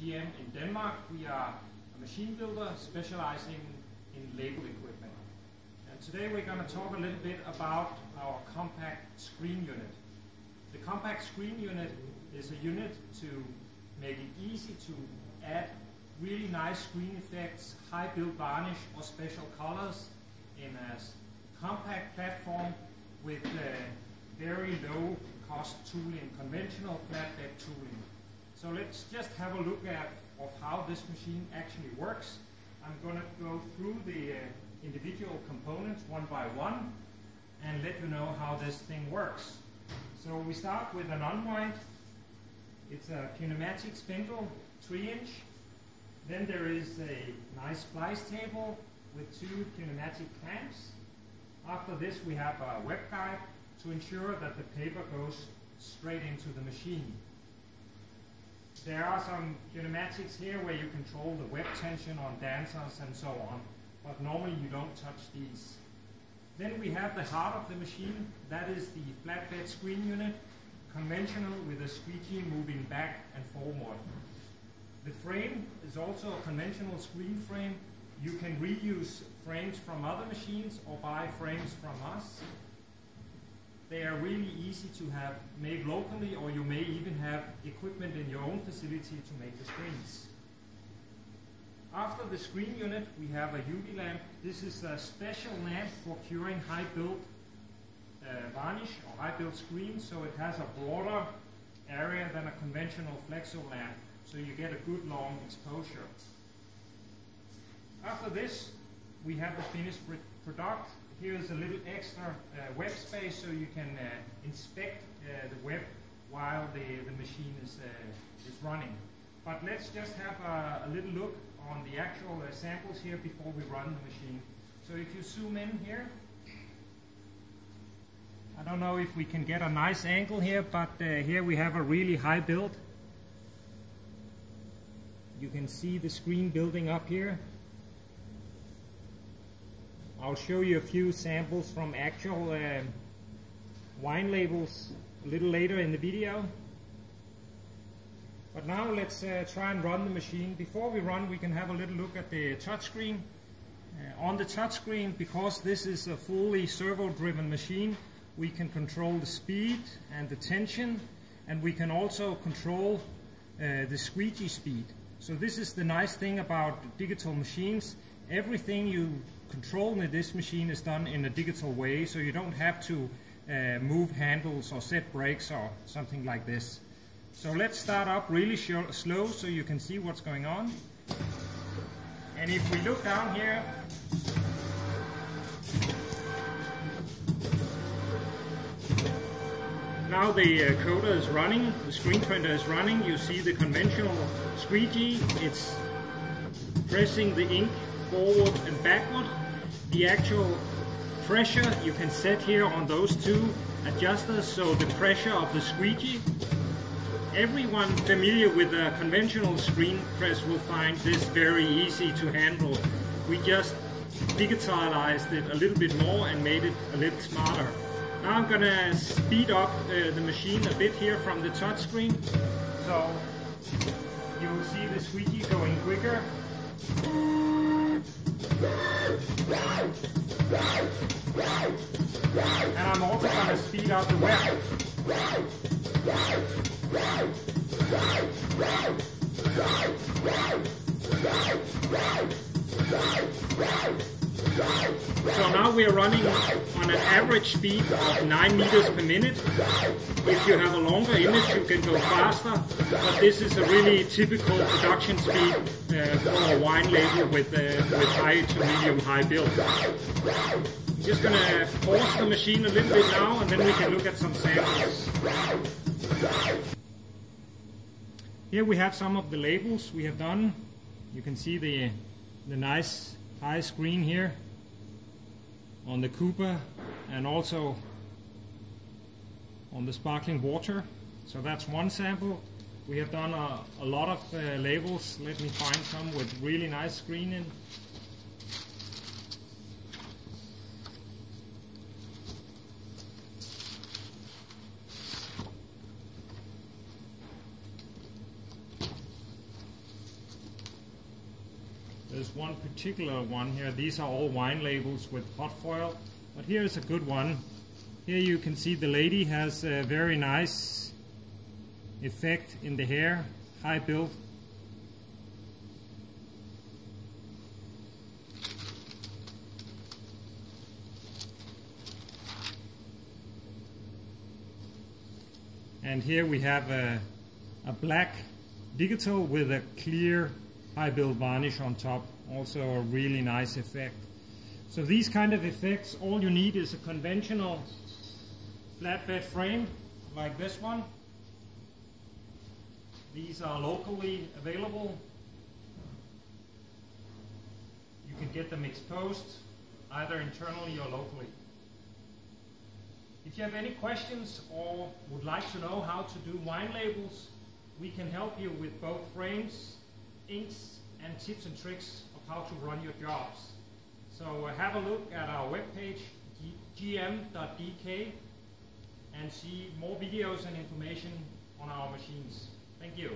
GM in Denmark. We are a machine builder specializing in label equipment. And today we're going to talk a little bit about our compact screen unit. The compact screen unit is a unit to make it easy to add really nice screen effects, high build varnish or special colors in a compact platform with uh, very low cost tooling, conventional flatbed tooling. So let's just have a look at of how this machine actually works. I'm going to go through the uh, individual components one by one and let you know how this thing works. So we start with an unwind. It's a pneumatic spindle, 3 inch. Then there is a nice splice table with two pneumatic clamps. After this we have a web guide to ensure that the paper goes straight into the machine. There are some pneumatics here where you control the web tension on dancers and so on, but normally you don't touch these. Then we have the heart of the machine, that is the flatbed screen unit, conventional with a squeegee moving back and forward. The frame is also a conventional screen frame. You can reuse frames from other machines or buy frames from us. They are really easy to have made locally or you may even have equipment in your own facility to make the screens. After the screen unit we have a UV lamp. This is a special lamp for curing high build uh, varnish or high build screen so it has a broader area than a conventional flexo lamp so you get a good long exposure. After this we have the finished product here's a little extra uh, web space so you can uh, inspect uh, the web while the, the machine is, uh, is running. But let's just have a, a little look on the actual samples here before we run the machine. So if you zoom in here, I don't know if we can get a nice angle here, but here we have a really high build. You can see the screen building up here. I'll show you a few samples from actual uh, wine labels a little later in the video. But now let's uh, try and run the machine. Before we run, we can have a little look at the touchscreen. Uh, on the touchscreen, because this is a fully servo-driven machine, we can control the speed and the tension, and we can also control uh, the squeegee speed. So this is the nice thing about digital machines. Everything you control in this machine is done in a digital way, so you don't have to uh, move handles or set brakes or something like this. So let's start up really slow so you can see what's going on. And if we look down here, now the uh, coder is running, the screen printer is running, you see the conventional squeegee, it's pressing the ink forward and backward. The actual pressure you can set here on those two adjusters so the pressure of the squeegee. Everyone familiar with a conventional screen press will find this very easy to handle. We just digitalized it a little bit more and made it a little smarter. Now I'm gonna speed up uh, the machine a bit here from the touchscreen so you'll see the squeegee going quicker and I'm also going to speed up the web. So now we are running on an average speed of 9 meters per minute. If you have a longer image you can go faster, but this is a really typical production speed uh, for a wine label with, uh, with high to medium high build. I'm just going to pause the machine a little bit now and then we can look at some samples. Here we have some of the labels we have done. You can see the, the nice high screen here on the Cooper and also on the sparkling water. So that's one sample. We have done a, a lot of uh, labels. Let me find some with really nice screening. There's one particular one here. These are all wine labels with hot foil, but here's a good one. Here you can see the lady has a very nice effect in the hair, high build. And here we have a, a black digital with a clear high build varnish on top. Also a really nice effect. So these kind of effects, all you need is a conventional flatbed frame like this one. These are locally available. You can get them exposed either internally or locally. If you have any questions or would like to know how to do wine labels, we can help you with both frames, inks, and tips and tricks of how to run your jobs. So uh, have a look at our webpage, gm.dk, and see more videos and information on our machines. Thank you.